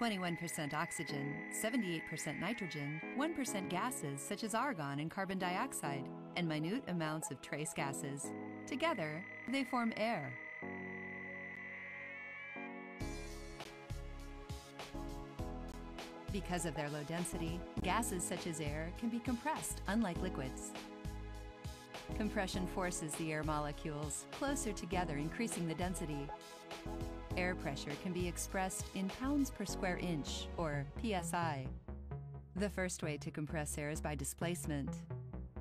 21% oxygen, 78% nitrogen, 1% gases such as argon and carbon dioxide, and minute amounts of trace gases. Together, they form air. Because of their low density, gases such as air can be compressed, unlike liquids. Compression forces the air molecules closer together, increasing the density. Air pressure can be expressed in pounds per square inch, or psi. The first way to compress air is by displacement.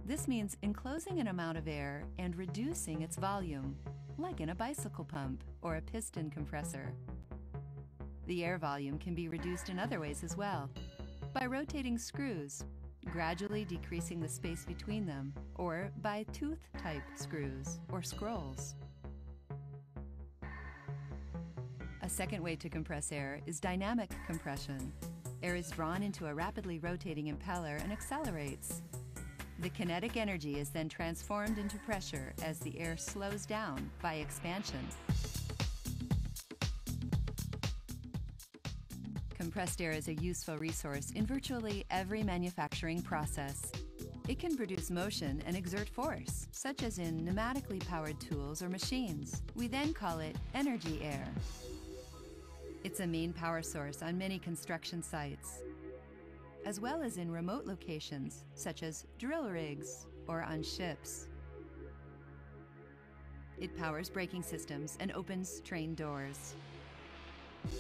This means enclosing an amount of air and reducing its volume, like in a bicycle pump or a piston compressor. The air volume can be reduced in other ways as well, by rotating screws, gradually decreasing the space between them, or by tooth-type screws or scrolls. A second way to compress air is dynamic compression. Air is drawn into a rapidly rotating impeller and accelerates. The kinetic energy is then transformed into pressure as the air slows down by expansion. Compressed air is a useful resource in virtually every manufacturing process. It can produce motion and exert force, such as in pneumatically powered tools or machines. We then call it energy air. It's a main power source on many construction sites, as well as in remote locations, such as drill rigs or on ships. It powers braking systems and opens train doors.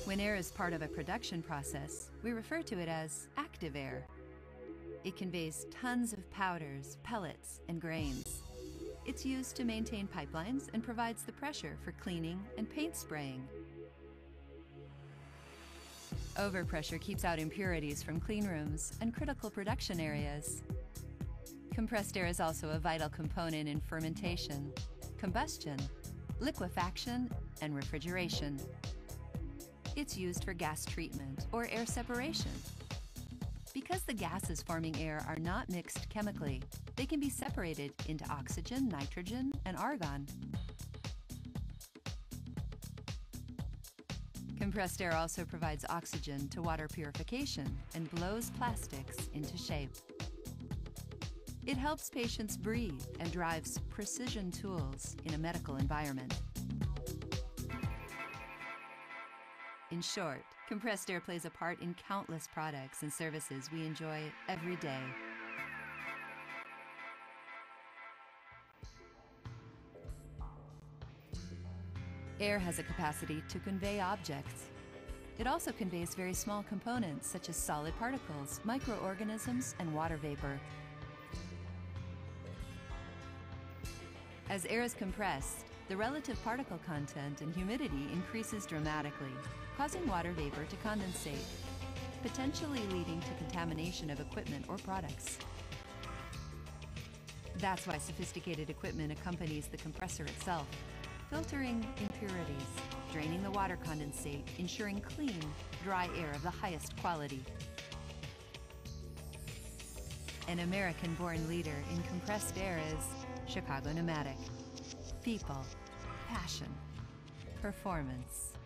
When air is part of a production process, we refer to it as active air. It conveys tons of powders, pellets, and grains. It's used to maintain pipelines and provides the pressure for cleaning and paint spraying. Overpressure keeps out impurities from clean rooms and critical production areas. Compressed air is also a vital component in fermentation, combustion, liquefaction, and refrigeration. It's used for gas treatment or air separation. Because the gases forming air are not mixed chemically, they can be separated into oxygen, nitrogen, and argon. Compressed air also provides oxygen to water purification and blows plastics into shape. It helps patients breathe and drives precision tools in a medical environment. In short, compressed air plays a part in countless products and services we enjoy every day. Air has a capacity to convey objects. It also conveys very small components such as solid particles, microorganisms, and water vapor. As air is compressed, the relative particle content and humidity increases dramatically, causing water vapor to condensate, potentially leading to contamination of equipment or products. That's why sophisticated equipment accompanies the compressor itself, filtering impurities, draining the water condensate, ensuring clean, dry air of the highest quality. An American-born leader in compressed air is Chicago Pneumatic. People, passion, performance.